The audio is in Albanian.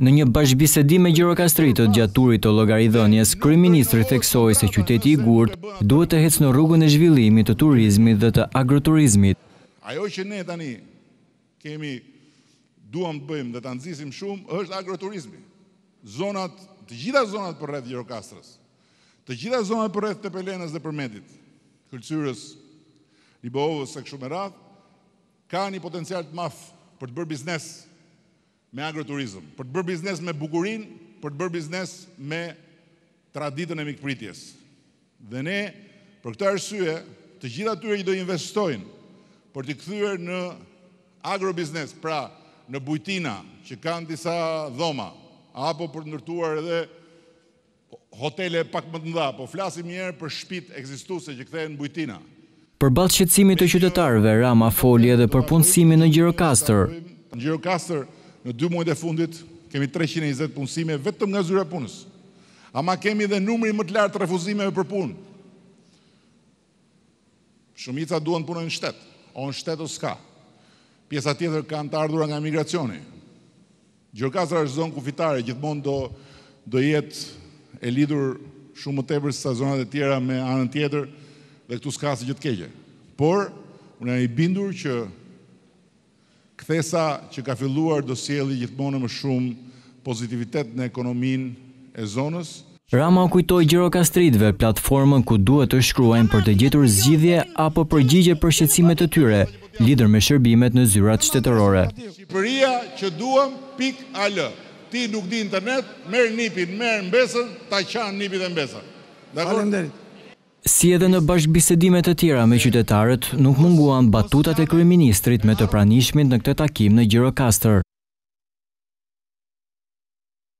Në një bashkëbisedim me gjirokastritët gjatë turit të llogaridhënies, kryeministri theksoi se qyteti i gurtë duhet të ecë në rrugën e zhvillimit të turizmit dhe të agroturizmit. Ajo që ne tani kemi, duam të bëjmë dhe ta nxisim shumë është agroturizmi. Zonat, të gjitha zonat përreth Gjirokastrës, të gjitha zonat përreth Tepelenës dhe Përmetit, Këlcyrës, Libohovës e kështu me radhë, Kanë një potencial të madh për të bërë biznes me agroturizëm, për të bërë biznes me bukurinë, për të bërë biznes me traditën e mikpritjes. Dhe ne, për këtë arsye, të gjithë atyre që do investojnë për t'i kthyer në agrobiznes, pra në bujtina që kanë disa dhoma, apo për të ndërtuar edhe hotele pak më të mëdha, po flasim një herë për shpitë ekzistuese që kthehen në bujtina. Përballë shqetësimit të qytetarëve, Rama foli edhe për punësimin në Gjirokastër. Në Gjirokastër, në dy muajt e fundit, kemi treqind e njëzet punësime vetëm nga zyra e punës. Ama kemi dhe numrin më të lartë të refuzimeve për punë. Shumica duan të punojnë në shtet. O në shtet o s'ka. Pjesa tjetër kanë të ardhura nga emigracioni. Gjirokastra është zonë kufitare, gjithmonë do do jetë e lidhur shumë më tepër se sa zonat e tjera me anën tjetër dhe këtu s'ka asgjë të keqe. Por, unë jam i bindur që Kthesa që ka filluar do sjellë gjithmonë e më shumë pozitivitet në ekonominë e zonës. Rama u kujtoi gjirokastritëve platformën ku duhet të shkruajnë për të gjetur zgjidhje apo përgjigje për shqetësimet e tyre lidhur me shërbimet në zyrat shtetërore. Shqipëria që duam pik al. Ti nuk di internet, merr nipin, merr mbesën, ta qan nipi dhe mbesën. Dakor? Faleminderit. Si edhe në bashkëbisedimet e tjera me qytetarët, nuk munguan batutat e kryeministrit me të pranishmit në këtë takim në Gjirokastër.